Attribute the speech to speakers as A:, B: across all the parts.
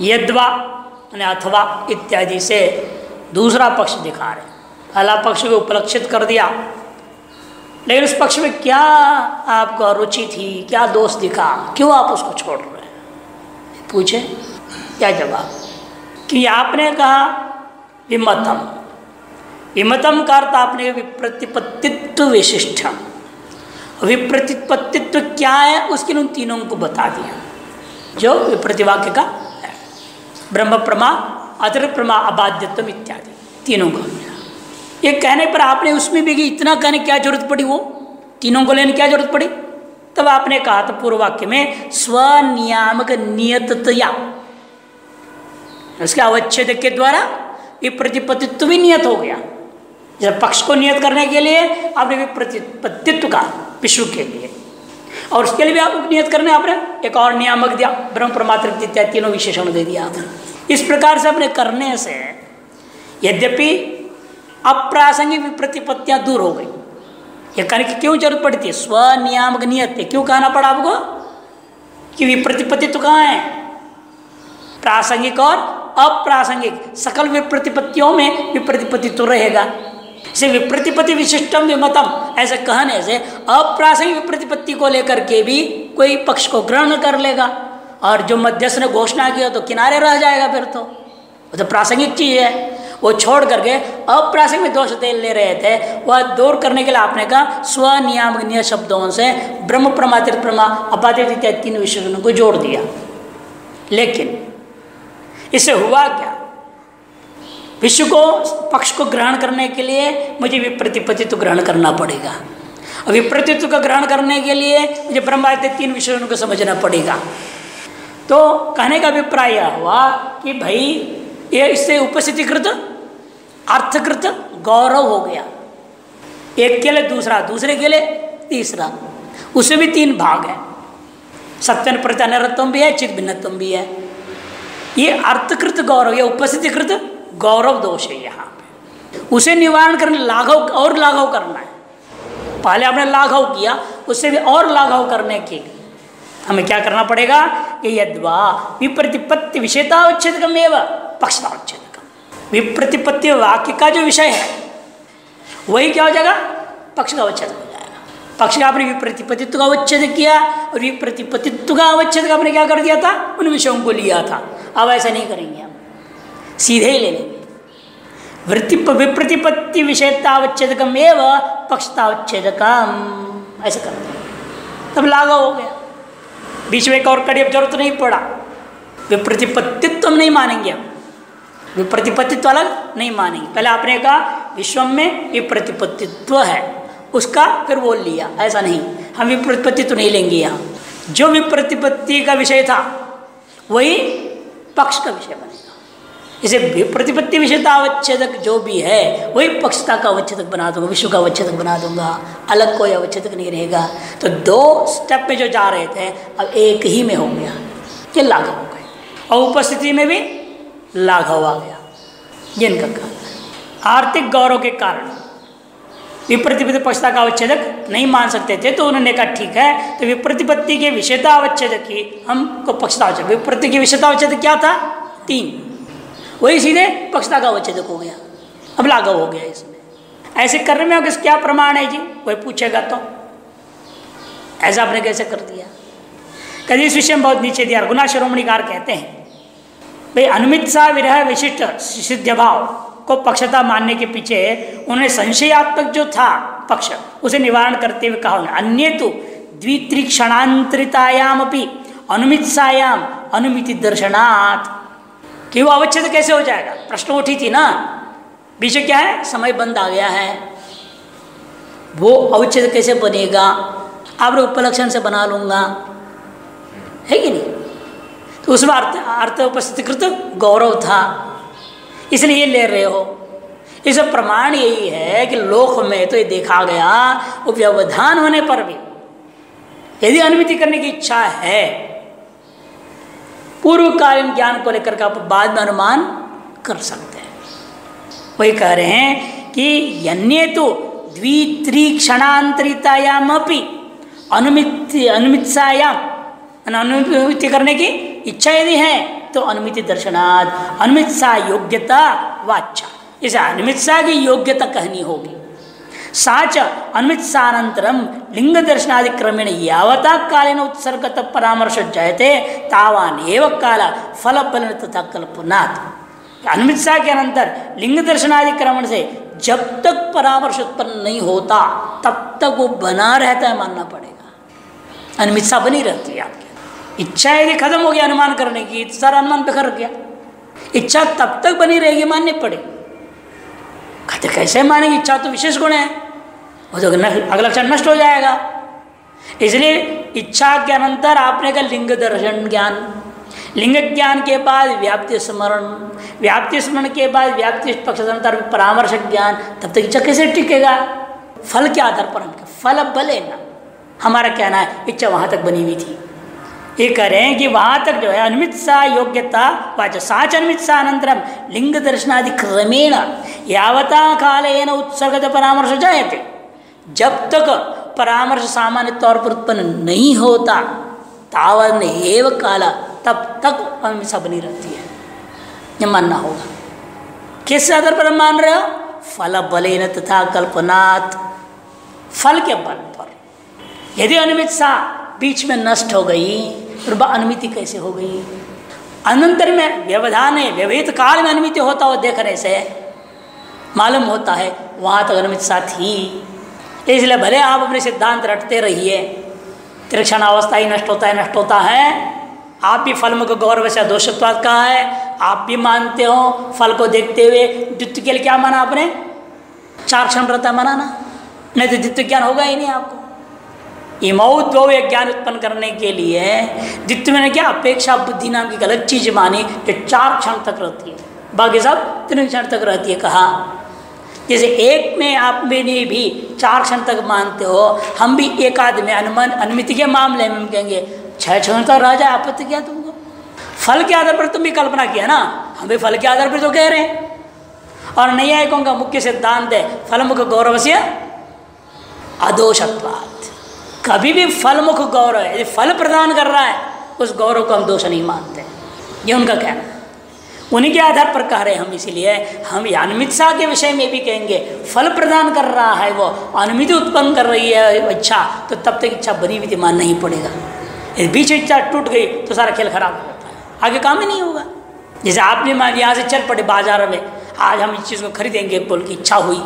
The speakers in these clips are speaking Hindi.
A: यद्वा अथवा इत्यादि से दूसरा पक्ष दिखा रहे पहला पक्ष को उपलक्षित कर दिया। लेकिन उस पक्ष में क्या आपको रुचि थी, क्या दोष दिखा? क्यों आप उसको छोड़ रहे हैं? पूछे? क्या जवाब? कि आपने कहा, विमतम। विमतम का अर्थ आपने विप्रतिपत्तित्व विशिष्टम। विप्रतिपत्तित्व क्या है? उसके उन तीनों को बता दिया। जो विप्रतिवाक्य का ब्रह्म प्रमा अतर प्रमा अबाध्यत्व इत्यादि। तीनों का। ये कहने पर आपने उसमें भी इतना कहने क्या ज़रूरत पड़ी वो? तीनों को लेने क्या ज़रूरत पड़ी? तब आपने कहा था पूर्व वाक्य में, स्वनियामक नियतया उसके अवच्छेद के द्वारा विप्रतिपत्तित्व भी नियत हो गया। जब पक्ष को नियत करने के लिए, आपने विप्रतिपत्तित्व का विश्व के लिए। और उसके लिए भी आप नियत करने आपने एक और नियामक दिया, ब्रह्म परमात्र तीनों विशेषण दे दिया इस प्रकार से अपने करने से यद्यपि अप्रासंगिक विप्रतिपत्तियाँ दूर हो गई। ये कहने की क्यों ज़रूरत पड़ती है? स्वनियामक नियत क्यों कहना पड़ा आपको? कि विप्रतिपत्ति तो कहाँ है? प्रासंगिक और अप्रासंगिक। सकल विप्रतिपत्तियों में विप्रतिपत्ति तो रहेगा। इसे विप्रतिपत्ति विशिष्टम विमतम, ऐसे कहने से अप्रासंगिक विप्रतिपत्ति को लेकर के भी कोई पक्ष को ग्रहण कर लेगा। और जो मध्यस्थ ने घोषणा किया तो किनारे रह जाएगा फिर तो। वो तो प्रासंगिक चीज़ है। वो छोड़ करके अप्रासंगिक दोष दे ले रहे थे। वह दूर करने के लिए आपने कहा स्वनियामक निय शब्दों से ब्रह्म प्रमात्र प्रमा अपादित इत्यादि तीन विशेषणों को जोड़ दिया। लेकिन इससे हुआ क्या? विश्व को, पक्ष को ग्रहण करने के लिए मुझे विप्रतिपत्तित्व ग्रहण करना पड़ेगा। और विप्रतित्व का ग्रहण करने के लिए मुझे ब्रह्मादित्य तीन विषयों को समझना पड़ेगा। तो कहने का अभिप्राय यह हुआ कि भाई, ये इससे उपस्थितिकृत, अर्थकृत गौरव हो गया। एक के लिए दूसरा, दूसरे के लिए तीसरा। उसमें भी तीन भाग है। सत्यन प्रत्यानरत्व भी है चित भिन्नत्व भी है। ये अर्थकृत गौरव, ये उपस्थितिकृत गौरव दोष है यहाँ पे। उसे निवारण करने लाघव, और लाघव करना है। पहले आपने लाघव किया, उससे भी और लाघव करने के लिए। हमें क्या करना पड़ेगा? कि यद्वा विप्रतिपत्ति विषयतावच्छेदकम एवं पक्षतावच्छेदकम विप्रतिपत्ति वाक्य का जो विषय है, वही क्या हो जाएगा? पक्ष का अवच्छेद हो जाएगा। पक्ष का आपने विप्रतिपत्तित्व का अवच्छेद किया, और विप्रतिपत्तित्व का अवच्छेद का आपने क्या कर दिया था? उन विषयों को लिया था। अब ऐसा नहीं करेंगे सीधे ही ले। लेंगे वृत्ति विप्रतिपत्ति विषयतावच्छेदकम एव पक्षतावच्छेदकम। ऐसा करते हैं तब लागू हो गया। बीच में एक और कड़ी अब ज़रूरत नहीं पड़ा। विप्रतिपत्तित्व नहीं मानेंगे हम। विप्रतिपत्तित्व अलग नहीं मानेंगे। पहले आपने कहा विश्व में विप्रतिपत्तित्व है। उसका फिर बोल लिया। ऐसा नहीं। हम विप्रतिपत्तित्व नहीं लेंगे यहाँ। जो विप्रतिपत्ति का विषय था, वही पक्ष का विषय बनेगा। इसे प्रतिपत्ति विषयता अवच्छेदक जो भी है, वही पक्षता का अवच्छेदक बना दूँगा, विश्व का अवच्छेदक बना दूँगा, अलग कोई अवच्छेदक नहीं रहेगा। तो दो स्टेप में जो जा रहे थे, अब एक ही में हो गया। ये लाघव हो गए। और उपस्थिति में भी लाघव आ गया। जिनका कारण आर्थिक गौरव के कारण विप्रतिपत्ति पक्षता का अवच्छेदक नहीं मान सकते थे तो उन्होंने कहा, ठीक है। तो विप्रतिपत्ति के विषयता अवच्छेदक ही हमको पक्षता अवच्छेद विप्रति के विषयता अवच्छेदक क्या था? तीन। वही सीधे पक्षता का अवच्छेदक हो गया। अब लाघव हो गया इसमें। ऐसे करने में अगर क्या प्रमाण है जी? कोई पूछेगा तो। ऐसा आपने कैसे कर दिया? कभी इस विषय में बहुत नीचे दिया। गुना शिरोमणिकार कहते हैं, भाई, अनुमित सा विरह विशिष्ट सिद्ध भाव को पक्षता मानने के पीछे उन्हें संशयात्मक जो था पक्ष, उसे निवारण करते हुए कहा अन्य तो द्वित्रिक्षणांतरितायाम अपनी अनुमितसायाम अनुमिति दर्शनाथ कि वो अवच्छेद कैसे हो जाएगा? प्रश्न उठी थी ना। बीच क्या है? समय बंद आ गया है। वो अवच्छेद कैसे बनेगा? आप उपलक्षण से बना लूँगा। है कि नहीं? तो उसमें अर्थ अर्थ उपस्थितिकृत गौरव था। इसलिए ये ले रहे हो। इस प्रमाण यही है कि लोक में तो ये देखा गया व्यवधान होने पर भी। यदि अनुमति करने की इच्छा है पूर्वकालीन ज्ञान को लेकर के आप बाद में अनुमान कर सकते हैं। वही कह रहे हैं कि यन्य तो द्वित्रिक्षणांतरितायाम अपनी अनुमित अनुमित्सायाम अनुमिति करने की इच्छा यदि है तो अनुमिति दर्शनाद अनुमित सा योग्यता वाचा इसे अनुमित सा की योग्यता कहनी होगी। दर्शनादि क्रमेण यावता कालीन उत्सर्गत परामर्श जयते तावान एव काल फल फल तथा कल्पनात् अनुमित सा के अनंतर लिंग दर्शनादि क्रमण से जब तक परामर्श उत्पन्न नहीं होता, तब तक वो बना रहता है, मानना पड़ेगा। अनिमित्सा बनी रहती है आपकी इच्छा यदि खत्म हो गया अनुमान करने की तो सारा अनुमान बिखर गया। इच्छा तब तक बनी रहेगी, माननी पड़ेगी। कहते कैसे मानेंगे? इच्छा तो विशेष गुण है। वो तो अगला क्षण नष्ट हो जाएगा। इसलिए इच्छा के अनंतर आपने कहा लिंग दर्शन ज्ञान। लिंग ज्ञान के बाद व्याप्ति स्मरण। व्याप्ति स्मरण के बाद व्याप्ति पक्षांतर परामर्श ज्ञान। तब तक इच्छा कैसे टिकेगा? फल के आधार पर हम फल बले ना। हमारा कहना है, इच्छा वहाँ तक बनी हुई थी। ये करें कि वहाँ तक जो है, अनुमित सा योग्यता, वाच साच अनुमित सा अनंतरम। लिंग दर्शनादि क्रमेण यावता कालेन उत्सर्गत परामर्श जायते। जब तक परामर्श सामान्य तौर पर उत्पन्न नहीं होता तावन एव काला, तब तक अमीसा बनी रहती है। ये मानना होगा। किस आधार पर मान रहे हो? फल बले तथा कल्पनात्। फल के बल पर। यदि अनिमित्सा बीच में नष्ट हो गई तो अनुमिति कैसे हो गई? अनंतर में व्यवधान है, व्यवहित काल में अनुमिति होता हो देखने से, मालूम होता है, वहाँ तक अनुमित्सा थी इसलिए भले आप अपने सिद्धांत रटते रहिए। त्रिक्षण अवस्था ही नष्ट होता है, नष्ट होता है। आप भी फल मुख गौरव से दोषत्वाद कहा है। आप भी मानते हो फल को देखते हुए, द्वित्व के लिए क्या माना आपने? चार क्षण रहता माना ना? नहीं तो द्वित्व ज्ञान होगा ही नहीं आपको। इमऊ दो ज्ञान उत्पन्न करने के लिए। द्वित्व में क्या? अपेक्षा बुद्धि नाम की गलत चीज़ मानी जो चार क्षण तक रहती है। बाकी सब तीन क्षण तक रहती है, कहा। जैसे एक में आप में भी चार क्षण तक मानते हो, हम भी एक आध में अनुमान, अनुमिति के मामले में हम कहेंगे, छह क्षण तक रह जाए आपत्ति क्या तुमको? फल के आधार पर तुम भी कल्पना किया ना? हम भी फल के आधार पर तो कह रहे हैं। और न्यायिकों का मुख्य सिद्धांत है, फलमुख गौरव से अदोषत्वाद कभी भी फलमुख गौरव, यदि फल प्रदान कर रहा है, उस गौरव को हम दोष नहीं मानते। ये उनका कहना है। उन्हीं के आधार पर कह रहे हैं हम, इसीलिए हम अनिमित्सा के विषय में भी कहेंगे, फल प्रदान कर रहा है वो, अनुमिति उत्पन्न कर रही है इच्छा तो तब तक इच्छा बनी हुई मानना ही पड़ेगा। यदि बीच इच्छा टूट गई तो सारा खेल खराब हो जाता है। आगे काम ही नहीं होगा। जैसे आपने मान यहाँ से चल पड़े बाज़ार में, आज हम इस चीज़ को खरीदेंगे, बोल की इच्छा हुई।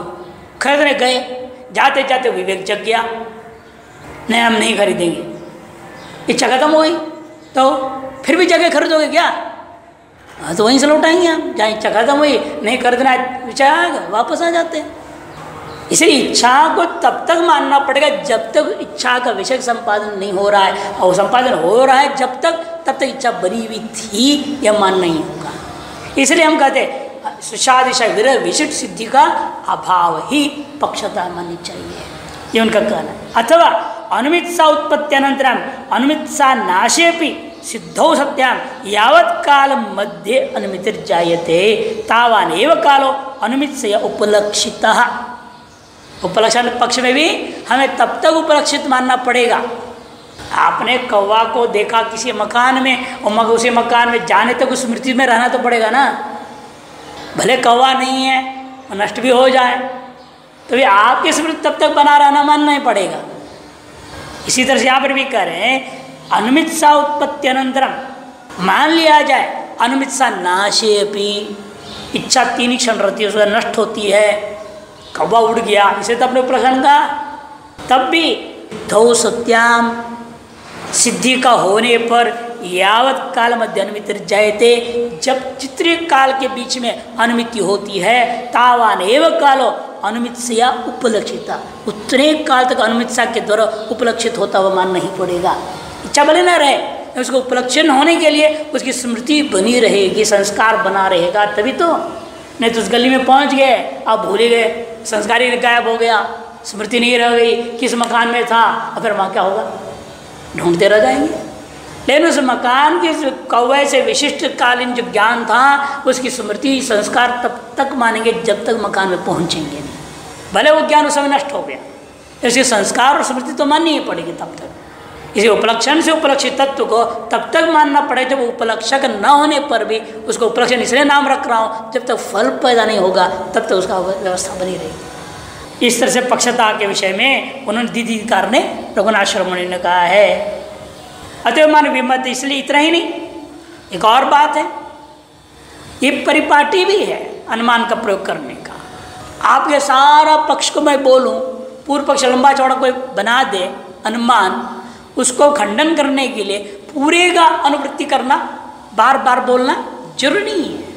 A: खरीदने गए, जाते जाते विवेक जग गया, नहीं, हम नहीं खरीदेंगे। इच्छा खत्म हो गई तो फिर भी जगह खरीदोगे क्या? हाँ तो वहीं से लौटाएँगे हम। जहाँ इच्छा खत्म हुई, नहीं खरीदना विचार आएगा वापस आ जाते हैं। इसलिए इच्छा को तब तक मानना पड़ेगा जब तक इच्छा का विषय संपादन नहीं हो रहा है। और संपादन हो रहा है जब तक, तब तक इच्छा बनी हुई थी यह मानना ही होगा। इसलिए हम कहते हैं विरह विशिष्ट सिद्धि का अभाव ही पक्षता माननी चाहिए। ये उनका कहना है। अथवा अनुमित्सा उत्पत्त्यनंतरम नाशे नाशेपि सिद्धौ सत्याम यावत काल मध्य अनुमितिर्जायते। तावान एव कालो अनुमित से उपलक्षित। उपलक्षण पक्ष में भी हमें तब तक उपलक्षित मानना पड़ेगा। आपने कौवा को देखा किसी मकान में, और मग उसी मकान में जाने तक उस स्मृति में रहना तो पड़ेगा ना। भले कौवा नहीं है नष्ट भी हो जाए तो भी आपकी स्मृति तब तक बना रहना मानना ही पड़ेगा। इसी तरह से यहाँ पर भी करें अनुमित सा उत्पत्ति अनंतरम। मान लिया जाए, अनुमित सा नाशे अपनी इच्छा तीन क्षण रहती है, उसका नष्ट होती है। कौवा उड़ गया, इसे तो अपने प्रसन्न का तब भी धौ सत्याम सिद्धि का होने पर यावत काल मध्य अनुमित जायते। जब चित्र काल के बीच में अनुमिति होती है, तावान एवं कालो अनुमित या उपलक्षिता। उतने काल तक अनुमितसा के द्वारा उपलक्षित होता हुआ मान नहीं पड़ेगा। भले ना रहे, उसको उपलक्षण होने के लिए उसकी स्मृति बनी रहेगी, संस्कार बना रहेगा, तभी तो नहीं तो उस गली में पहुँच गए आप भूले गए, संस्कार ही गायब हो गया, स्मृति नहीं रह गई, किस मकान में था और फिर वहाँ क्या होगा? ढूंढते रह जाएँगे। लेकिन उस मकान के कौवे से विशिष्ट कालीन जो ज्ञान था, उसकी स्मृति, संस्कार तब तक मानेंगे जब तक मकान में पहुँचेंगे नहीं। भले वो ज्ञान उस समय नष्ट हो गया, इसके संस्कार और स्मृति तो माननी ही पड़ेगी तब तक। इसी उपलक्षण से उपलक्षित तत्व को तब तक मानना पड़े जब उपलक्षक न होने पर भी उसको उपलक्षण इसलिए नाम रख रहा हूँ, जब तक फल पैदा नहीं होगा, तब तक उसका व्यवस्था बनी रहेगी। इस तरह से पक्षता के विषय में उन्होंने दीदीकार ने रघुनाथ श्रमणि ने कहा है। अतः मान विमत इसलिए इतना ही नहीं, एक और बात है, ये परिपाटी भी है अनुमान का प्रयोग करने का। आपके सारा पक्ष को मैं बोलूँ, पूर्व पक्ष लंबा चौड़ा कोई बना दे, अनुमान उसको खंडन करने के लिए पूरे का अनुवृत्ति करना बार बार बोलना ज़रूरी है।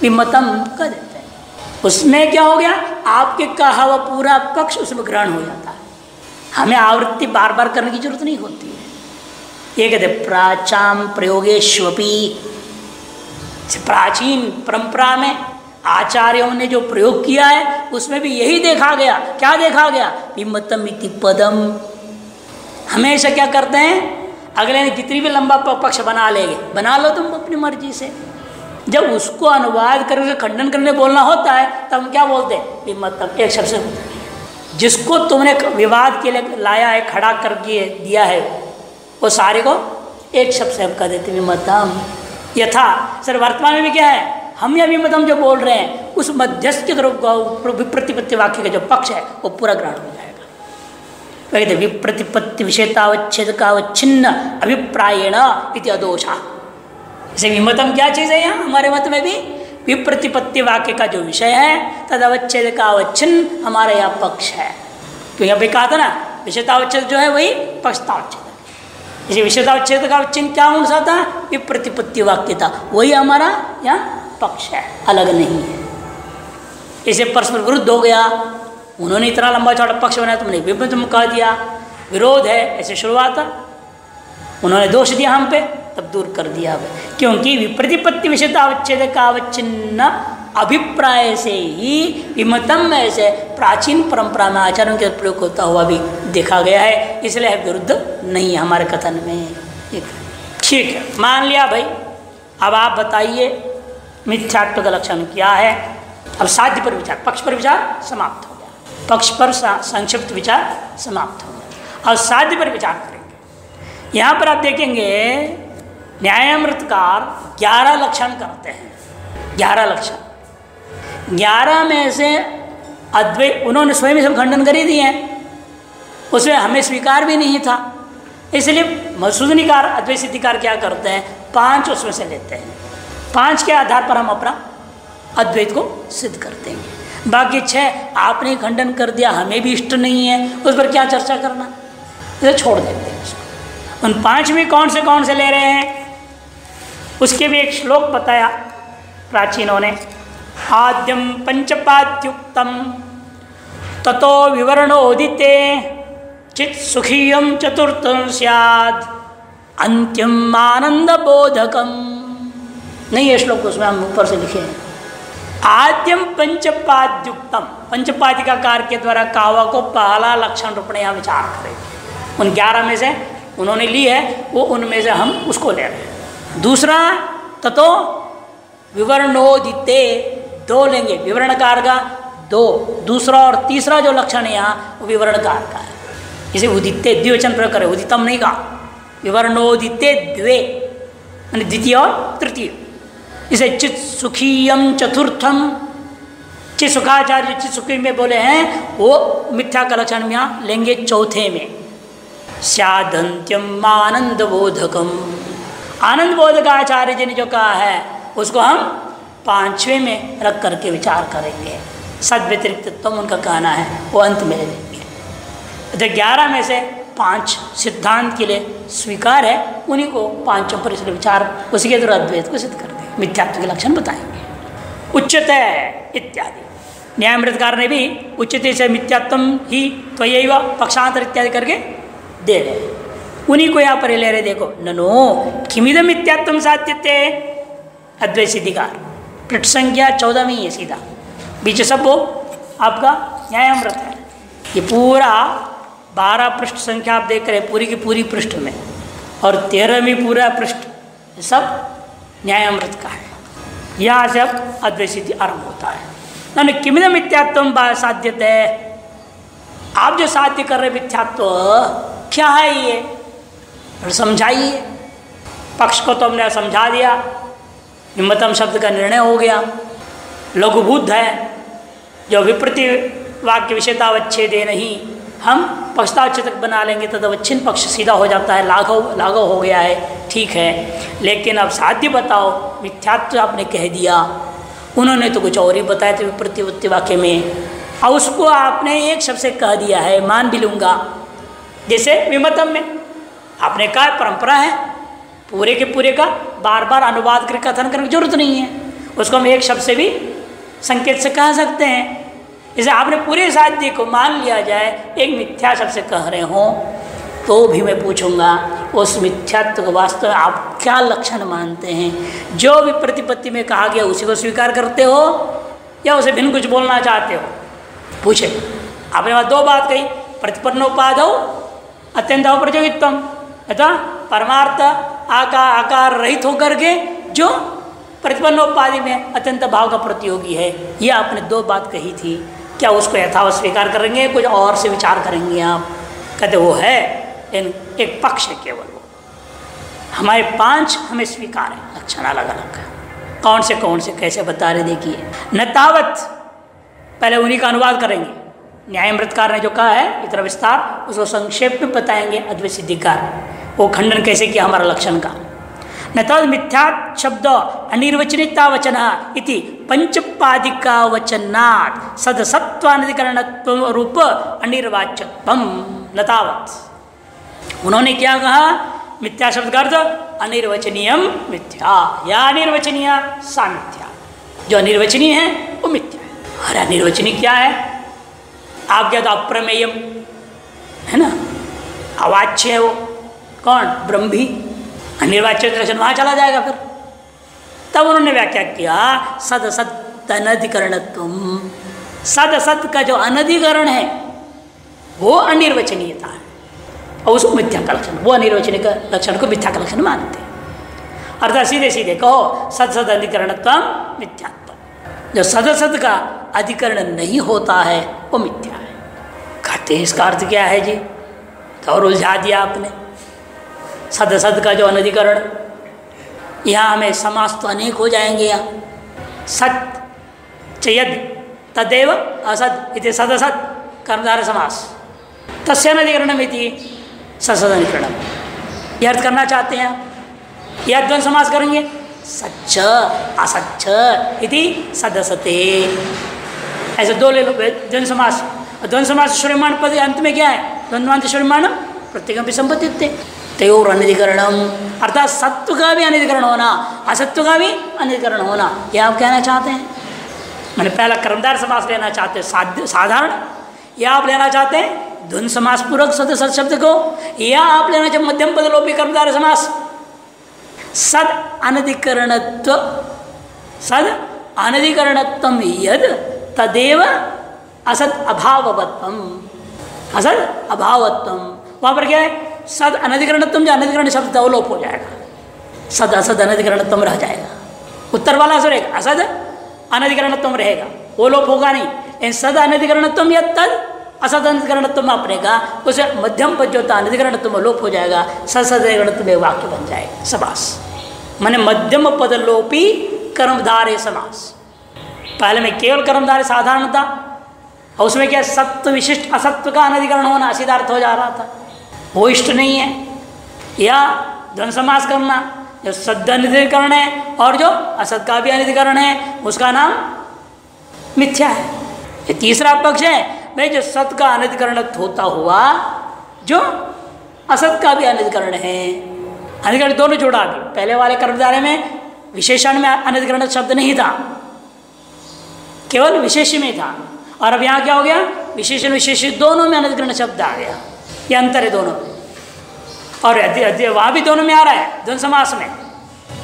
A: विमतम कर देते हैं। उसमें क्या हो गया? आपके कहा हुआ पूरा पक्ष उसमें ग्रहण हो जाता है। हमें आवृत्ति बार बार करने की ज़रूरत नहीं होती है। ये कहते प्राचाम प्रयोगेश्वपी प्राचीन परंपरा में आचार्यों ने जो प्रयोग किया है, उसमें भी यही देखा गया। क्या देखा गया? विमतम इति पदम। हमेशा क्या करते हैं? अगले ने जितनी भी लंबा पक्ष बना लेंगे। बना लो तुम अपनी मर्ज़ी से। जब उसको अनुवाद करके खंडन करने बोलना होता है, तब हम क्या बोलते हैं? विमतम एक शब्द से जिसको तुमने विवाद के लिए लाया है, खड़ा करके दिया है, वो सारे को एक शब्द से हम कह देते विमतम। यथा, सर, वर्तमान में भी क्या है? हम या विमतम जो बोल रहे हैं, उस मध्यस्थ के प्रतिपत्ति वाक्य का जो पक्ष है, वो पूरा ग्रहण हो जाएगा। कहते विप्रतिपत्ति विषयतावच्छेद का अवच्छिन्न अभिप्रायण इति अदोषा। जैसे विमतम क्या चीज़ है यहाँ, हमारे मत में भी? विप्रतिपत्ति वाक्य का जो विषय है तद अवच्छेद का अवच्छिन्न हमारा यह पक्ष है। तो यहाँ कहा था ना विषयतावच्छेद जो है वही पक्षतावच्छेद। इसे विषयतावच्छेद का चिन्ह क्या कौन सा था ये प्रतिपत्ति वाक्य था वही हमारा यहाँ पक्ष है, अलग नहीं है। इसे परस्पर विरुद्ध हो गया उन्होंने इतना लंबा चौड़ा पक्ष बनाया, तुमने विभिन्न तुम कह दिया। विरोध है, ऐसे शुरुआत उन्होंने दोष दिया हम पे, तब दूर कर दिया क्योंकि विप्रतिपत्ति विषयता अवच्छेद का अवच्छिन्न अभिप्राय से ही विमतम ऐसे प्राचीन परंपरा में आचरण के प्रयोग होता हुआ भी देखा गया है। इसलिए विरुद्ध नहीं है हमारे कथन में। ठीक है, मान लिया भाई। अब आप बताइए, मिथ्यात्व का लक्षण क्या है? अब साध्य पर विचार, पक्ष पर विचार समाप्त हो। पक्ष पर संक्षिप्त विचार समाप्त हो गया। और साध्य पर विचार करेंगे। यहाँ पर आप देखेंगे, न्यायामृतकार ग्यारह लक्षण करते हैं। ग्यारह लक्षण। ग्यारह में से अद्वैत उन्होंने स्वयं सब खंडन कर ही दिए हैं। उसमें हमें स्वीकार भी नहीं था। इसलिए मसूदनीकार अद्वैत सिद्धिकार क्या करते हैं? पाँच उसमें से लेते हैं। पाँच के आधार पर हम अपना अद्वैत को सिद्ध कर हैं बाकी छः आपने खंडन कर दिया, हमें भी इष्ट नहीं है। उस पर क्या चर्चा करना? इसे छोड़ देते हैं उसको उन पाँच में कौन से कौन से ले रहे हैं? उसके भी एक श्लोक बताया प्राचीनों ने। आद्यम पंचपाद्युक्त ततो विवरणोदिते, चित सुखीय चतुर्थ सियाद अंत्यम आनंद बोधकम नहीं है श्लोक उसमें हम ऊपर से लिखे हैं। आद्यम पंचपाद्युक्तम पंचपादिका कार के द्वारा कावा को पहला लक्षण रूप यहाँ विचार करें। उन ग्यारह में से उन्होंने ली है, वो उनमें से हम उसको ले रहे हैं दूसरा, ततो विवरणोदिते, दो लेंगे, विवरणकार का दो। दूसरा और तीसरा जो लक्षण है यहाँ, वो विवरणकार का है। इसे उदित्य द्विवचन प्रयोग करें, उदितम नहीं कहा। विवरणोदित्य द्वे द्वितीय और तृतीय। इसे चित सुखीयम चतुर्थम चित सुखाचार्य चित सुखी में बोले हैं, वो मिथ्या का लक्षण यहाँ लेंगे चौथे में। स्यादंत्यम आनंद बोधकम आनंद बोधकाचार्य जी ने जो कहा है, उसको हम पाँचवें में रख करके विचार करेंगे। सद व्यतिरिक्त तुम उनका कहना है, वो अंत में ले लेंगे। तो ग्यारह में से पाँच सिद्धांत के लिए स्वीकार है, उन्हीं को पाँचों पर इसलिए विचार, उसी के द्वारा अद्वैत को सिद्ध कर देंगे मिथ्यात्व के लक्षण बताएँगे। उच्चत इत्यादि। न्यायमृतकार ने भी उच्चते से मिथ्यात्म ही त्वयव पक्षांतर इत्यादि करके दे रहे उन्हीं को यहाँ पर ले रहे देखो, ननो, किमिद मिथ्यात्म साध्यते? अद्वैत सिद्धिकार पृष्ठ संख्या चौदह में ही है सीधा। बीच सब वो आपका न्यायामृत है। ये पूरा बारह पृष्ठ संख्या आप देख रहे हैं, पूरी की पूरी पृष्ठ में। और तेरहवीं पूरा पृष्ठ सब न्यायामृत का है यहाँ से अब अद्वैत सिद्धि आरंभ होता है। मैंने किमिद मिथ्यात्व साध्यत? आप जो साध्य कर रहे मिथ्यात्व, क्या है ये? समझाइए। पक्ष को तो हमने समझा दिया। निम्नतम शब्द का निर्णय हो गया। लघुभूत है। जो विप्रति वाक्य विषयता विषयतावच्छेदे नहीं। हम पक्षतावच्छेदक बना लेंगे तब अवच्छिन्न पक्ष सीधा हो जाता है लाघव लाघव हो गया है, ठीक है। लेकिन अब साध्य बताओ, मिथ्यात्व आपने कह दिया। उन्होंने तो कुछ और ही बताया थे प्रतिवृत्ति वाक्य में। और उसको आपने एक शब्द से कह दिया है, मान भी लूँगा। जैसे विमतम में, आपने कहा परंपरा है, पूरे के पूरे का बार बार अनुवाद कर कथन करने की ज़रूरत नहीं है। उसको हम एक शब्द से भी संकेत से कह सकते हैं। जैसे आपने पूरे साध्य को मान लिया जाए, एक मिथ्या सबसे कह रहे हो तो भी मैं पूछूँगा, उस मिथ्यात्व को वास्तव में आप क्या लक्षण मानते हैं? जो भी प्रतिपत्ति में कहा गया, उसी को स्वीकार करते हो, या उसे भिन्न कुछ बोलना चाहते हो? पूछे। आपने वहाँ दो बात कही, प्रतिपन्नोपाध हो अत्यंत अप्रचोगित्व अथवा परमार्थ आकार आकार रहित होकर के जो प्रतिपन्नोपाधि में अत्यंत भाव का प्रतियोगी है। यह आपने दो बात कही थी। क्या उसको यथावत स्वीकार करेंगे? कुछ और से विचार करेंगे आप। कहते, वो है। इन एक पक्ष है केवल वो। हमारे पाँच हमें स्वीकार है। लक्षण अलग अलग कौन से कौन से, कैसे बता रहे देखिए। न तावत पहले उन्हीं का अनुवाद करेंगे। न्यायमृतकार ने जो कहा है, इतना विस्तार, उसको संक्षेप में बताएँगे अद्वैत सिद्धिकार। वो खंडन कैसे किया हमारा लक्षण का? न तद मिथ्या शब्द अनिर्वचनिता वचन इति पंचपादिका वचनात् सदसत्वाधिकरण रूप अनिर्वाच्यत्व नतावत। उन्होंने क्या कहा? मिथ्या शब्द का अर्थ अनिर्वचनीय मिथ्या। या अनिर्वचनीय? सा मिथ्या जो अनिर्वचनीय है, वो मिथ्या है। अरे अनिर्वचनीय क्या है? आप क्या तो अप्रमेयम। है ना? अवाच्य है वो। कौन? ब्रह्म। अनिर्वाच्य दर्शन, वहाँ चला जाएगा फिर। तब उन्होंने व्याख्या किया सद सत अनधिकरण तुम सद सत का जो अनधिकरण है, वो अनिर्वचनीयता है और उसको मिथ्या का लक्षण, वो अनिर्वचनीय का लक्षण को मिथ्या का लक्षण मानते हैं। अर्थात सीधे सीधे कहो सद सद अधिकरणत्व मिथ्यात्व। जो सदसद का अधिकरण नहीं होता है, वो मिथ्या है। कहते हैं, इसका अर्थ क्या है जी? तो और उलझा दिया आपने। सद सद का जो अनधिकरण। यहाँ हमें समास तो अनेक हो जाएँगे यहाँ। सत चयद तदेव असद इति सदसत कर्मधार समास। तस्य अनधिकरण इति ससद अधिकरण यह अर्थ करना चाहते हैं। यह द्वंद समास करेंगे। सच्च असच्छ इति सदसते। ऐसे दो ले लो द्वंद समास। द्वंद समास श्रीमान पद अंत में क्या है? द्वंद्वांत श्रीमान प्रत्येक भी संपत्ति तयोर अनिधिकरणम अर्थात सत्व का भी अनधिकरण होना असत्व का भी अनधिकरण होना यह आप कहना चाहते हैं? मैंने पहला कर्मदार समास लेना चाहते हैं साधारण। या आप लेना चाहते हैं धुन समास पूर्वक सद शब्द को? या आप लेना चाहते मध्यम पदलोपी कर्मदार समास? सद अनधिकरणत्व सद अनधिकरणत्व यद तदेव असद अभावत्व असद अभावत्व वहाँ पर क्या है? सद अनधिकरणत्म जो अनधिकरण शब्द अवलोप हो जाएगा। सद असद अनधिकरणत्म रह जाएगा। उत्तर वाला असर रहेगा असद अनधिकरणत्म रहेगा। वो लोप होगा नहीं। इन सद अनधिकरणत्म या तद असद अनधिकरणत्म अपनेगा उसे मध्यम पद जो था अनधिकरणत्म लोप हो जाएगा। सद सदधिकरणत्म वाक्य बन जाएगा। समास। मैंने मध्यम पद लोपी कर्मधारे समास। पहले में केवल कर्मधारे साधारण था, और उसमें क्या सत्व विशिष्ट असत्व का अनधिकरण होना सिद्धार्थ हो जा रहा था। वो इष्ट नहीं है। या ध्वन समास करना, जो सद अनिधिकरण है और जो असत का भी अनिधिकरण है, उसका नाम मिथ्या है। ये तीसरा पक्ष है, भाई जो सत का अनिधिकरण होता हुआ, जो असत का भी अनिधिकरण है। अनिधिकरण दोनों जोड़ा भी पहले वाले कर्मचारी में विशेषण में अनिधिकरण शब्द नहीं था, केवल विशेष में था। और अब यहाँ क्या हो गया? विशेषण, विशेष दोनों में अनिधिकरण शब्द आ गया। ये अंतर है दोनों। और वहाँ भी दोनों में आ रहा है द्वंद समास में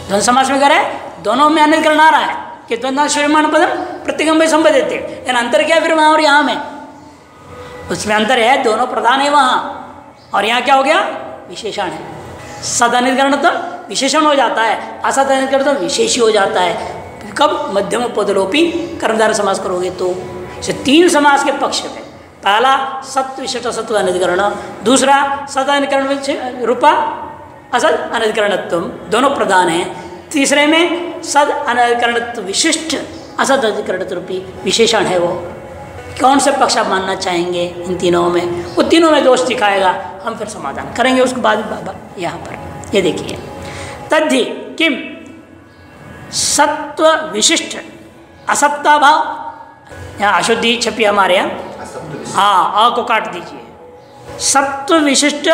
A: द्वंद समास में कर है, दोनों में अनिकरण आ रहा है, कि द्वंद्व श्रीमान पदम प्रतिगम संबंधित थे लेकिन अंतर क्या फिर वहाँ और यहाँ में? उसमें अंतर है, दोनों प्रधान है वहाँ। और यहाँ क्या हो गया? विशेषण है। सद अनिकरण तो विशेषण हो जाता है। असद अनिकरण तो विशेषी हो जाता है। कब? मध्यम पदलोपी कर्मधार समास करोगे तो। तीन समास के पक्ष में। पहला सत्य विशिष्ट सत्व अनधिकरण, दूसरा सत अधिकरण रूपा असद अनधिकरणत्व, दोनों प्रधान हैं। तीसरे में सद अनधिकरणत्व विशिष्ट असद अधिकरणत्व रूपी विशेषण है वो। कौन से पक्ष आप मानना चाहेंगे इन तीनों में? वो तीनों में दोष दिखाएगा, हम फिर समाधान करेंगे, उसके बाद यहाँ पर। ये देखिए, तद्धि, किम? सत्व विशिष्ट असत्ता भाव यहाँ अशुद्धि छपी हमारे यहाँ। हाँ अ को काट दीजिए। सत्व विशिष्ट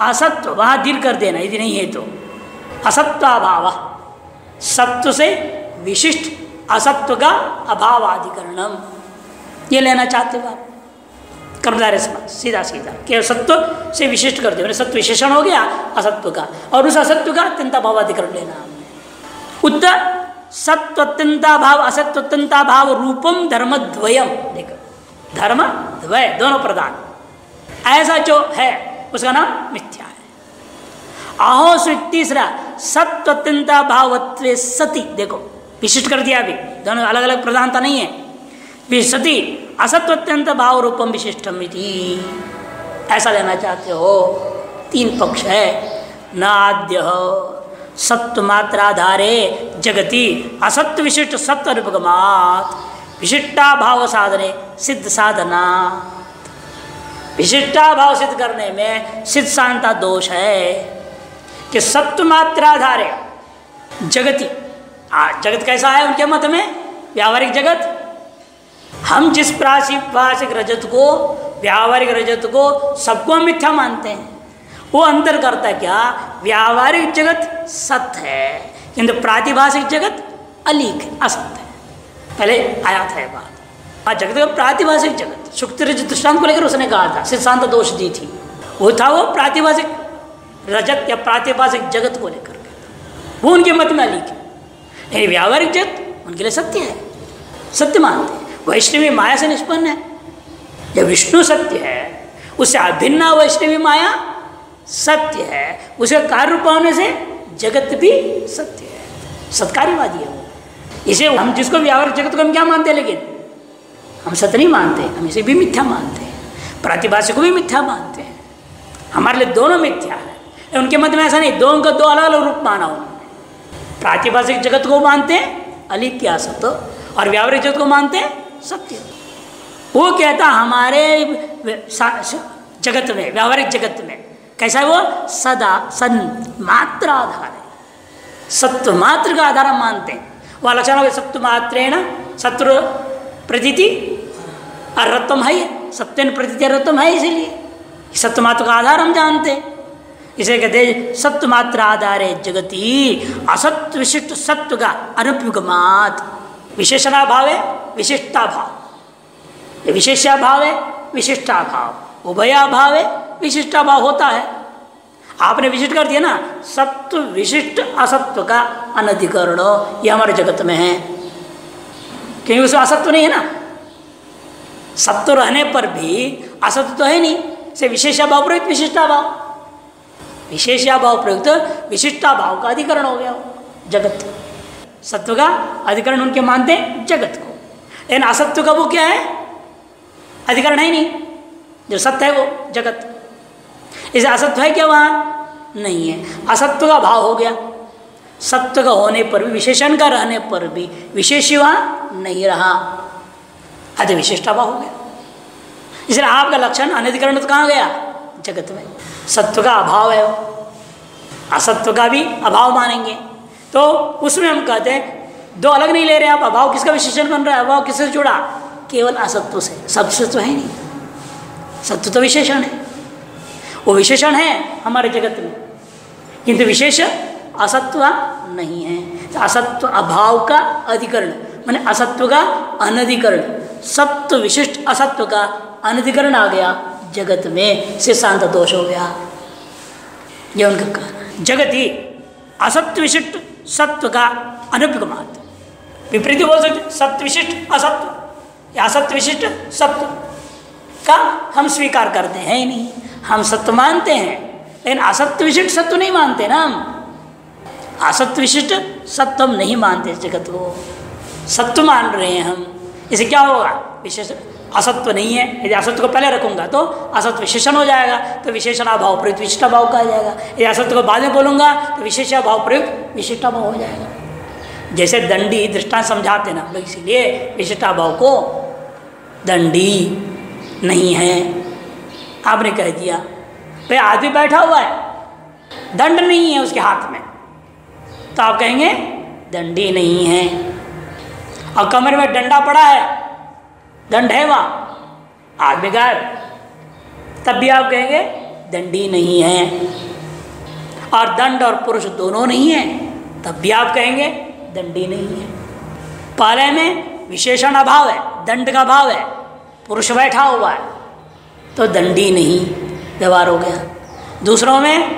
A: असत्व, वहाँ दिल कर देना, यदि नहीं है तो। असत्वाभाव। सत्व से विशिष्ट असत्व का अभावाधिकरणम। ये लेना चाहते हो आप? कर्मधारे समाज, सीधा सीधा। केवल सत्व से विशिष्ट कर दे सत्व विशेषण हो गया असत्व का। और उस असत्व का अत्यंत भावाधिकरण लेना हमने उत्तर सत्वत्यंता भाव असत्वत्यंता भाव रूपम धर्म द्वयम देखो। धर्म, द्वय, दोनों प्रधान। ऐसा जो है, उसका नाम मिथ्या है। आहो से तीसरा सत्वत्यंता भावत्व सती। देखो, विशिष्ट कर दिया अभी। दोनों अलग अलग प्रधानता नहीं है। सती असत्वत्यंत भाव रूपम विशिष्टम ऐसा लेना चाहते हो। तीन पक्ष है। न नाद्य सत्व मात्राधारे जगति, असत्व विशिष्ट सत्व रूपगमात विशिष्टा भाव साधने सिद्ध साधना। विशिष्टा भाव सिद्ध करने में सिद्ध शांता दोष है कि सत्व मात्राधारे जगति जगत कैसा है उनके मत में? व्यावहारिक जगत। हम जिस प्राचिक रजत को, व्यावहारिक रजत को सबको मिथ्या मानते हैं, वो अंतर करता क्या? व्यावहारिक जगत सत्य है, किंतु प्रातिभाषिक जगत अलीक असत्य है। पहले आया था बात। और जगत का प्रातिभाषिक जगत रजत दृष्टांत को लेकर उसने कहा था, सिद्धांत दोष दी थी। वो था वो प्रातिभाषिक रजत या प्रातिभाषिक जगत को लेकर। वो उनके मत में अलीक है। व्यावहारिक जगत उनके लिए सत्य है, सत्य मानते वैष्णवी माया से निष्पन्न है। जब विष्णु सत्य है, उससे अभिन्न वैष्णवी माया सत्य है, उसका कार्य रूप होने से जगत भी सत्य है। सत्कार्यवादी है इसे हम जिसको व्यावहारिक जगत को हम क्या मानते हैं लेकिन? हम सत्य नहीं मानते, हम इसे भी मिथ्या मानते हैं। प्रतिभाषी को भी मिथ्या मानते हैं। हमारे लिए दोनों मिथ्या है। उनके मत में ऐसा नहीं दोनों का दो अलग अलग रूप माना उन्होंने। प्रातिभाषिक जगत को मानते हैं क्या सत्य, और व्यावहारिक जगत को मानते हैं, सत्य। वो कहता हमारे जगत में, व्यावहारिक जगत में, कैसा है वो? सदा सन मात्र आधार है। सत्व मात्र का आधार मानते हैं। वह लक्षण हो मात्रेण शत्रु प्रतीति और है सत्य प्रतीति रत्वम है, इसीलिए। सत्व मात्र का आधार हम जानते इसे कहते सत्व मात्र आधार है जगती असत्व विशिष्ट सत्व का अनुपयुगमात। विशेषणा भाव है विशिष्टा भाव विशेषा भाव है विशिष्टा भाव उभया भाव है विशिष्टा भाव होता है। आपने विशिष्ट कर दिया ना, सत्व विशिष्ट असत्व का अनधिकरण, ये हमारे जगत में है। क्योंकि उसमें असत्व नहीं है ना। सत्व रहने पर भी असत्व तो है नहीं। से विशेषा भाव प्रयुक्त विशिष्टा भाव विशेषा भाव प्रयुक्त विशिष्टा भाव का अधिकरण हो गया जगत। सत्व का अधिकरण उनके मानते हैं जगत को। लेकिन असत्व का वो क्या है? अधिकरण है नहीं। जो सत्य है वो जगत। इसे असत्व है क्या वहाँ? नहीं है। असत्व का भाव हो गया। सत्व का होने पर भी, विशेषण का रहने पर भी विशेष वहाँ नहीं रहा। अति विशिष्टा भाव हो गया। इसलिए आपका लक्षण अनधिकरण तो कहाँ गया? जगत में। सत्व का अभाव है असत्व का भी अभाव मानेंगे। तो उसमें हम कहते हैं, दो अलग नहीं ले रहे आप। अभाव किसका विशेषण बन रहा है? अभाव किससे जुड़ा? केवल असत्व से। सबसे तो है नहीं। सत्व तो विशेषण है। वो विशेषण है हमारे जगत में। किंतु विशेष असत्व नहीं है। असत्व अभाव का अधिकरण, मैंने असत्व का अनधिकरण सत्व विशिष्ट असत्व का अनधिकरण आ गया जगत में, से शांत दोष हो गया। यह उनका कहना जगत ही असत्य विशिष्ट सत्व का अनुपगमात विपरीत बोल सकते सत्य विशिष्ट असत्व, या असत्य विशिष्ट सत्व का हम स्वीकार करते हैं ही नहीं। हम सत्य मानते हैं, लेकिन असत्य विशिष्ट सत्य नहीं मानते ना हम। असत्य विशिष्ट सत्य हम नहीं मानते जगत को। सत्य मान रहे हैं हम। इसे क्या होगा? विशेष असत्व नहीं है। यदि असत्व को पहले रखूँगा तो असत्व विशेषण हो जाएगा तो विशेषण भाव प्रयुक्त विशिष्टा भाव कहा जाएगा। यदि असत्व को बाद में बोलूँगा तो विशेष भाव प्रयुक्त विशिष्टा भाव हो जाएगा। जैसे दंडी दृष्टांत समझाते ना लोग इसीलिए विशिष्टा भाव को दंडी नहीं है। आपने कह दिया। भाई आदमी बैठा हुआ है। दंड नहीं है उसके हाथ में। तो आप कहेंगे, दंडी नहीं है। और कमरे में डंडा पड़ा है। दंड है वहाँ। आदमी गायब। तब भी आप कहेंगे, दंडी नहीं है। और दंड और पुरुष दोनों नहीं है। तब भी आप कहेंगे, दंडी नहीं है। पहले में विशेषण अभाव है। दंड का भाव है। पुरुष बैठा हुआ है। तो दंडी नहीं, व्यवहार हो गया। दूसरों में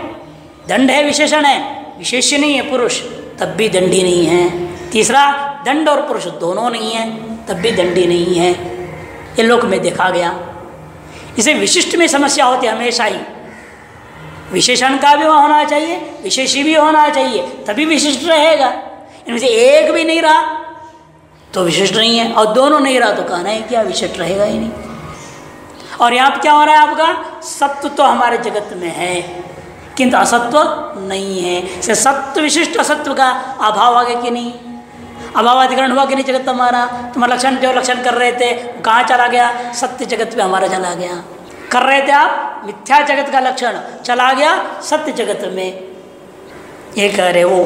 A: दंड है, विशेषण है, विशेष्य नहीं है, पुरुष, तब भी दंडी नहीं है। तीसरा, दंड और पुरुष दोनों नहीं है, तब भी दंडी नहीं है। ये लोक में देखा गया। इसे विशिष्ट में समस्या होती है हमेशा ही। विशेषण का भी होना चाहिए, विशेषी भी होना चाहिए, तभी विशिष्ट रहेगा। इनमें से एक भी नहीं रहा तो विशिष्ट नहीं है, और दोनों नहीं रहा तो कहना है क्या विशिष्ट रहेगा ही नहीं। और यहाँ क्या हो रहा है आपका? सत्व तो हमारे जगत में है, किंतु असत्व नहीं है। से सत्व विशिष्ट असत्व का अभाव आगे कि नहीं? अभावाधिकरण हुआ कि नहीं जगत हमारा? तुम्हारा लक्षण जो लक्षण कर रहे थे कहाँ चला गया? सत्य जगत में हमारा चला गया। कर रहे थे आप? मिथ्या जगत का लक्षण। चला गया सत्य जगत में। ये कह रहे हो।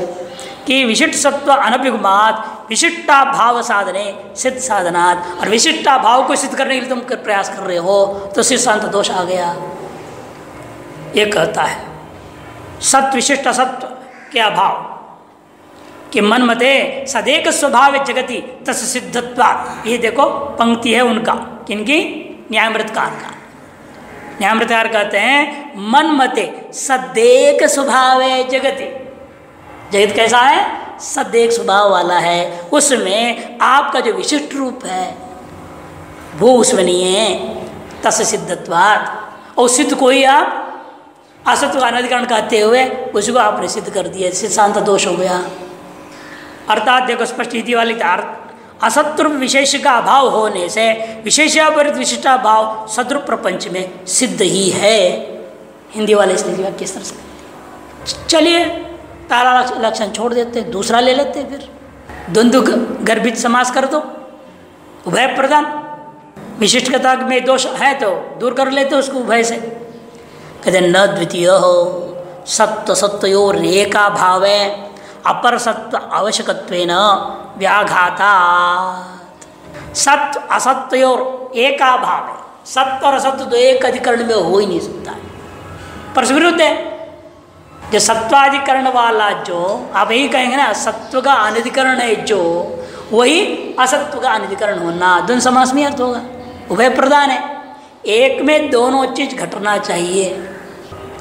A: कि विशिष्ट सत्व अनभिगुमात विशिष्टा भाव साधने सिद्ध साधनात् और विशिष्टा भाव को सिद्ध करने के लिए तुम प्रयास कर रहे हो तो सिद्धांत दोष आ गया। ये कहता है सत्य विशिष्ट असत्व के अभाव। कि मन मते सदेक स्वभाव जगति, तस् सिद्धत्वा ये देखो, पंक्ति है उनका। किनकी? न्यायमृतकार का। न्यायमृतकार कहते हैं, मन मते सदेक स्वभाव जगति। जगत कैसा है? सदेक स्वभाव वाला है। उसमें आपका जो विशिष्ट रूप है, वो उसमें नहीं है। तस् सिद्धत्वात। और सिद्ध को ही आप असत्व अनधिकरण कहते हुए उसको आपने सिद्ध कर दिया। सिद्धांत दोष हो गया। अर्थात देखो, स्पष्ट नीति वाली असत्व विशेष का अभाव होने से विशेषापरित विशिष्टा भाव सद्रुप प्रपंच में सिद्ध ही है। हिंदी वाले इस नीति किस तरह से चलिए। तारा लक्षण छोड़ देते, दूसरा ले लेते फिर। द्वंद्व गर्भित समास कर दो। उभय प्रधान। विशिष्टता में दोष है तो दूर कर लेते उसको उभय से। कहते, न द्वितीय हो, सत्व सत्वयोर एका है अपर सत्व आवश्यकत्व व्याघाता सत्व असत्योर एका भाव। है सत्य और असत्य तो एक अधिकरण में हो ही नहीं सकता। परस विरुद्ध है। जो सत्वाधिकरण वाला जो, आप यही कहेंगे ना, सत्व का अनधिकरण है जो, वही असत्व का अनधिकरण होना। दोनों समास में अर्थ होगा। उभय प्रधान है। एक में दोनों चीज़ घटना चाहिए।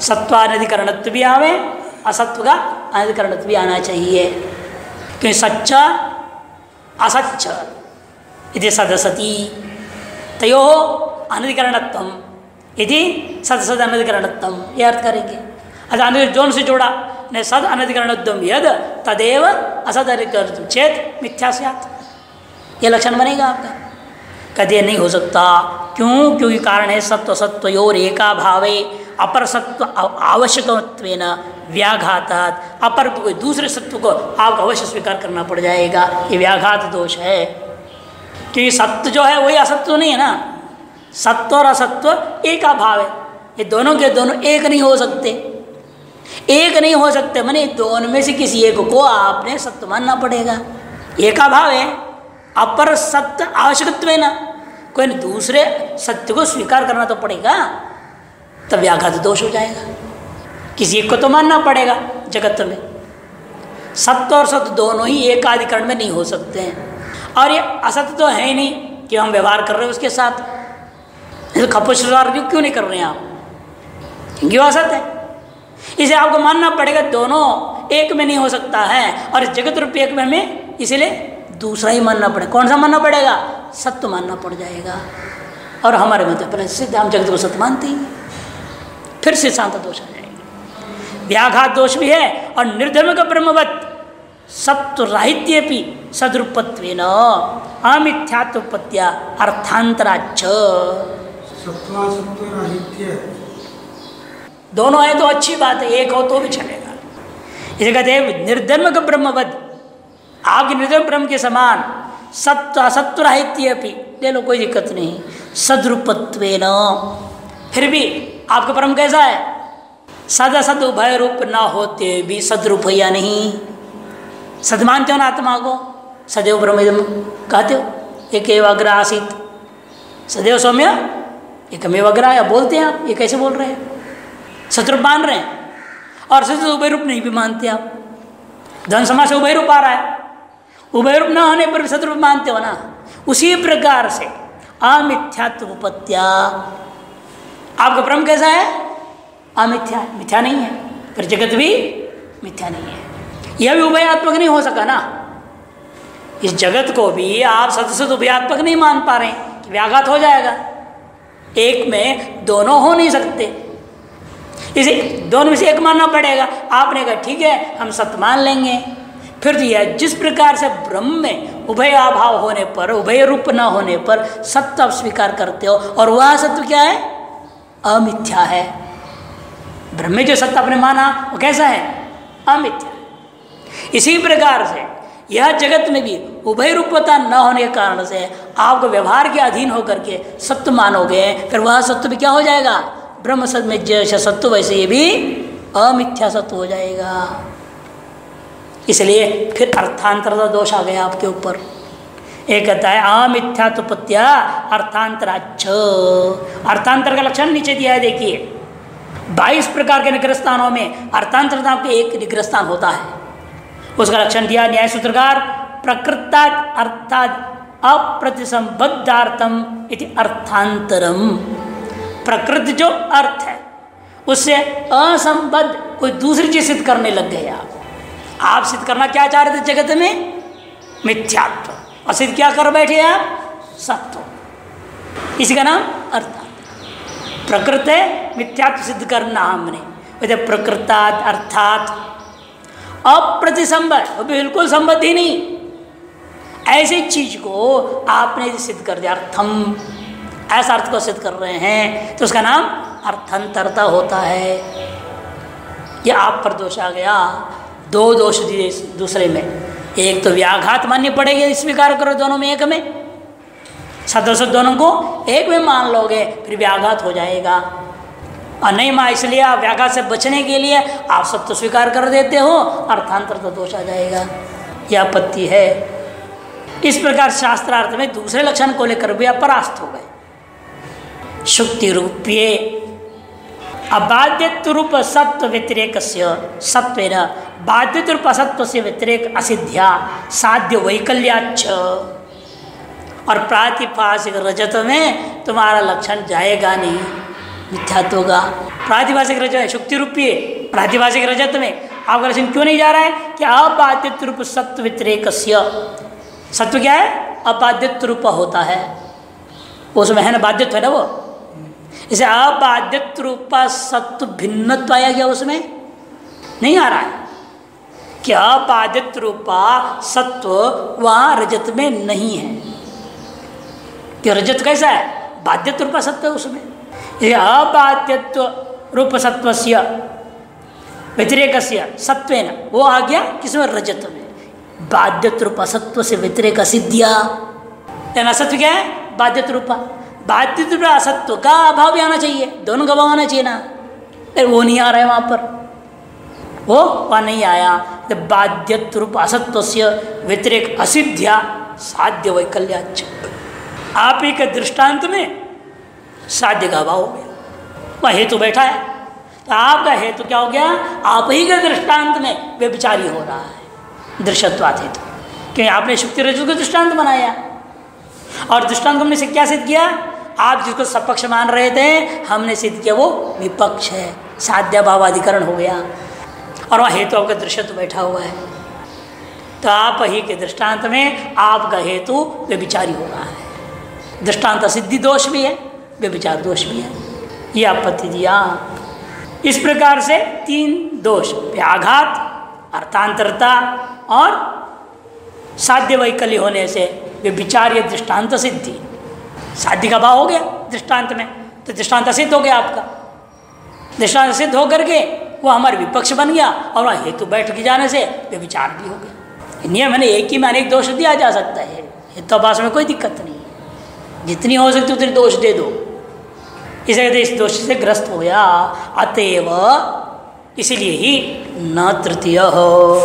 A: सत्वानधिकरणत्व भी आवे, असत्व का अनधिकरण भी आना चाहिए। क्योंकि सच्चा, असच्च यदि सदसती। तयो अनधिकरणत्व यदि सदसद अनधिकरणत्व ये अर्थ करेंगे। अच्छा जोन से जोड़ा ने सद अनधिकरणत्व यद तदेव असद चेत मिथ्या ये लक्षण बनेगा आपका। कदे नहीं हो सकता। क्यों? क्योंकि कारण है सत्व सत्वयोर एका भावे अपर सत्व आवश्यक व्याघातात। अपर कोई दूसरे सत्व को आपको अवश्य स्वीकार करना पड़ जाएगा। ये व्याघात दोष है। क्योंकि सत्य जो है वही असत्व नहीं है ना। सत्व और असत्व एक अभाव है। ये दोनों के दोनों एक नहीं हो सकते। एक नहीं हो सकते, मैंने दोनों में से किसी एक को आपने सत्य मानना पड़ेगा। एक अभाव है, अपर सत्य आवश्यकत्व है ना। कोई दूसरे सत्य को स्वीकार करना तो पड़ेगा, तब व्याघात दोष हो जाएगा। किसी एक को तो मानना पड़ेगा जगत में। सत्य और सत्य दोनों ही एकाधिकरण में नहीं हो सकते हैं। और ये असत्य तो है ही नहीं कि हम व्यवहार कर रहे हैं उसके साथ। खपुष्वार क्यों नहीं कर रहे हैं आप? क्योंकि वो असत्य है। इसे आपको मानना पड़ेगा, दोनों एक में नहीं हो सकता है। और जगत रूपी एक में हमें इसीलिए दूसरा ही मानना पड़ेगा। कौन सा मानना पड़ेगा? सत्य मानना पड़ जाएगा। और हमारे मतलब सिद्ध, हम जगत को सत्य मानते ही। फिर से शांत दोष आ जाएगा। व्याघात दोष भी है और निर्धर्म का ब्रह्मवत। सत्वराहित्य सदरूपत्व अमिथ्यात्वपत्या अर्थांतराच दोनों है तो अच्छी बात है, एक हो तो भी चलेगा। इसे कहते हैं निर्धर्म का ब्रह्मवद। आपके निर्धर्म ब्रह्म के समान सत्व असत्वराहित्य ले लो, कोई दिक्कत नहीं। सदरूपत्व फिर भी आपका ब्रह्म कैसा है? सदा सद उभय रूप ना होते भी सदरूप या नहीं? सद मानते हो ना आत्मा को? सदैव ब्रह्म कहते हो? एक अग्र आसित। सदैव सौम्य? एकमेव अग्र बोलते हैं आप, ये कैसे बोल रहे हैं? सतरूप मान रहे हैं। और सत्य उभय रूप नहीं भी मानते आप। धन समाज से उभय रूप आ रहा है। उभय रूप न होने पर भी शत्रु मानते हो ना। उसी प्रकार से अमिथ्यात्व उपत्या। आपका भ्रम कैसा है? अमिथ्या। मिथ्या नहीं है। पर जगत भी मिथ्या नहीं है। यह भी उभयात्मक नहीं हो सका ना। इस जगत को भी आप सदस्य उभयात्मक नहीं मान पा रहे हैं व्याघात हो जाएगा। एक में दोनों हो नहीं सकते। इसे दोनों में से एक मानना पड़ेगा। आपने कहा, ठीक है, हम सत्य मान लेंगे। फिर तो जिस प्रकार से ब्रह्म में उभय अभाव होने पर, उभय रूप न होने पर सत्य आप स्वीकार करते हो, और वह सत्य क्या है? अमिथ्या है। ब्रह्म जो सत्य आपने माना, वो कैसा है? अमिथ्या। इसी प्रकार से यह जगत में भी उभय रूपता न होने के कारण से आपको व्यवहार के अधीन होकर के सत्य मानोगे, फिर वह सत्य भी क्या हो जाएगा? ब्रह्म में जैसा सत्य वैसे ये भी अमिथ्या सत्य हो जाएगा। इसलिए फिर अर्थांतर का दोष आ गया आपके ऊपर। एक कहता है अमिथ्या तुपत्या अर्थांतराच अर्थांतर का लक्षण नीचे दिया है, देखिए। बाईस प्रकार के निग्रह स्थानों में अर्थांतर नाम के एक निग्रह स्थान होता है। उसका लक्षण दिया, न्याय सूत्रकार प्रकृता अर्थात अप्रतिसंबद्धार्थम इति अर्थांतरम। प्रकृति जो अर्थ है, उससे असंबद्ध कोई दूसरी चीज़ सिद्ध करने लग गए आप। आप सिद्ध करना क्या चाह रहे थे जगत में? मिथ्यात्व। और सिद्ध क्या कर बैठे आप? सत्व। इसी का नाम अर्थ। प्रकृत मिथ्यात्व सिद्ध करना हमने। वैसे प्रकृतात्, अर्थात। अप्रतिसंबद्ध, वो बिल्कुल संबद्ध ही नहीं। ऐसी चीज़ को आपने सिद्ध कर दिया, अर्थम। ऐसा अर्थ को सिद्ध कर रहे हैं। तो उसका नाम अर्थंतरता होता है। यह आप पर दोष आ गया। दो दोष दिए दूसरे में। एक तो व्याघात माननी पड़ेगी स्वीकार करो दोनों में एक में। सदस्य दोनों को एक में मान लोगे, फिर व्याघात हो जाएगा। और नहीं माँ, इसलिए आप व्याघात से बचने के लिए आप सब तो स्वीकार कर देते हो अर्थांतर तो दोष आ जाएगा। यह आपत्ति है। इस प्रकार शास्त्रार्थ में दूसरे लक्षण को लेकर भी आप परास्त हो गए। शुक्ति रुपये। अबाध्यत्व रूप सत्व व्यतिरेक सत्व बाध्यत्व रूप असत्व से व्यतिरेक असिध्या साध्य वैकल्याच और प्रातिभाषिक रजत में तुम्हारा लक्षण जाएगा नहीं। मिथ्यात्व का प्रातिभाषिक रजत शुक्ति रुपये, प्रातिभाषिक रजत में। आपका लक्षण क्यों नहीं जा रहा है? कि अबाध्यत्व रूप सत्व व्यतिरेक सत्व क्या है? अबाध्यत्व रूप होता है। उसमें है ना बाध्यत्व है ना वो? इसे अबाध्यत्व रूपा सत्व भिन्नत्व आया गया उसमें? नहीं आ रहा है। क्या अबाध्यत्व रूपा सत्व वहाँ रजत में नहीं है। कि रजत कैसा है? बाध्यत्व रूपा सत्व उसमें। अबाध्यत्व रूप सत्व से व्यतिरेक सत्व वो आ गया किसमें? रजत में। बाध्यत्व रूपा सत्व से व्यतिरेक सिद्धिया असत्व क्या है? बाध्यत्व रूपा। बाध्यत्व असत्व का अभाव भी आना चाहिए? दोनों का अभाव आना चाहिए ना। फिर वो नहीं आ रहा है वहाँ पर। वो वहाँ नहीं आया। तो बाध्यत्व रूप असत्व से व्यतिरेक असिद्ध्या, साध्य वैकल्या आप ही के दृष्टांत में साध्य का अभाव हो गया। वह हेतु बैठा है। तो आपका हेतु क्या हो गया? आप ही के दृष्टांत में व्यभिचारी हो रहा है। दृश्यत्वात हेतु। क्योंकि आपने शुक्ति रजु का दृष्टांत बनाया। और दृष्टांत हमने से क्या सिद्ध किया? आप जिसको सपक्ष मान रहे थे, हमने सिद्ध किया, वो विपक्ष है। साध्या भावाधिकरण हो गया। और वह हेतु आपका दृश्य तो बैठा हुआ है। तो आप ही के दृष्टांत में आपका हेतु व्यभिचारी हो रहा है। दृष्टांत सिद्धि दोष भी है, व्यभिचार दोष भी है। ये आपत्ति दिया। इस प्रकार से तीन दोष, व्याघात, अर्थांतरता और साध्य वैकल्य होने से वे विचार दृष्टांत सिद्धि। साध्य का भाव हो गया दृष्टांत में। तो दृष्टांत सिद्ध हो गया आपका। दृष्टांत सिद्ध होकर के वो हमारे विपक्ष बन गया और वहाँ हेतु बैठ के जाने से वे विचार भी हो गया नियम है एक ही में अनेक दोष दिया जा सकता है। हितोपास में कोई दिक्कत नहीं है। जितनी हो सकती उतनी दोष दे दो। इसे इस दोष से ग्रस्त हो गया अतएव, इसीलिए ही न तृतीय। हो